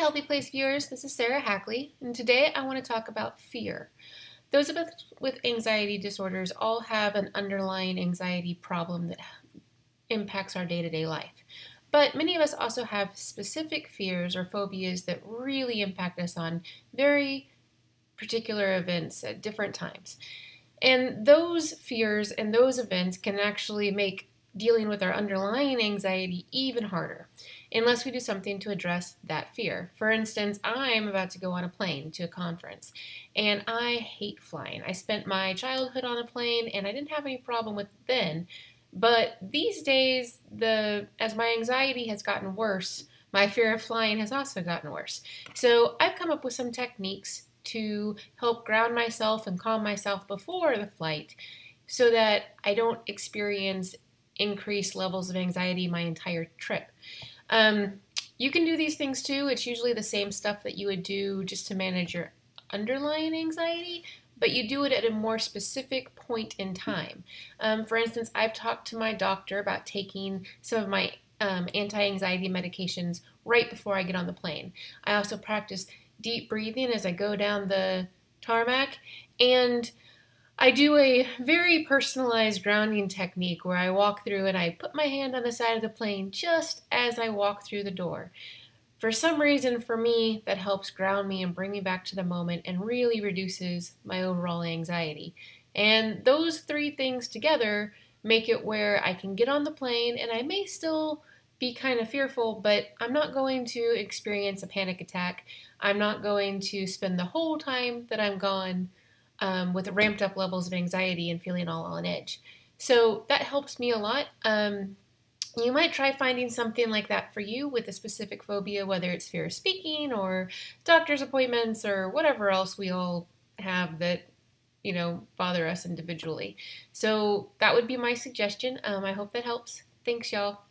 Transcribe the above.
Healthy Place viewers, this is Sarah Hackley, and today I want to talk about fear. Those of us with anxiety disorders all have an underlying anxiety problem that impacts our day to day life. But many of us also have specific fears or phobias that really impact us on very particular events at different times. And those fears and those events can actually make dealing with our underlying anxiety even harder unless we do something to address that fear. For instance, I'm about to go on a plane to a conference and I hate flying. I spent my childhood on a plane and I didn't have any problem with it then. But these days, the as my anxiety has gotten worse, my fear of flying has also gotten worse. So I've come up with some techniques to help ground myself and calm myself before the flight so that I don't experience increased levels of anxiety my entire trip. Um, you can do these things too. It's usually the same stuff that you would do just to manage your underlying anxiety, but you do it at a more specific point in time. Um, for instance, I've talked to my doctor about taking some of my um, anti anxiety medications right before I get on the plane. I also practice deep breathing as I go down the tarmac, and I do a very personalized grounding technique where I walk through and I put my hand on the side of the plane just as I walk through the door. For some reason, for me, that helps ground me and bring me back to the moment and really reduces my overall anxiety. And those three things together make it where I can get on the plane and I may still be kind of fearful, but I'm not going to experience a panic attack. I'm not going to spend the whole time that I'm gone um, with ramped up levels of anxiety and feeling all on edge. So that helps me a lot. Um, you might try finding something like that for you with a specific phobia, whether it's fear of speaking or doctor's appointments or whatever else we all have that you know bother us individually. So that would be my suggestion. Um, I hope that helps. Thanks, y'all.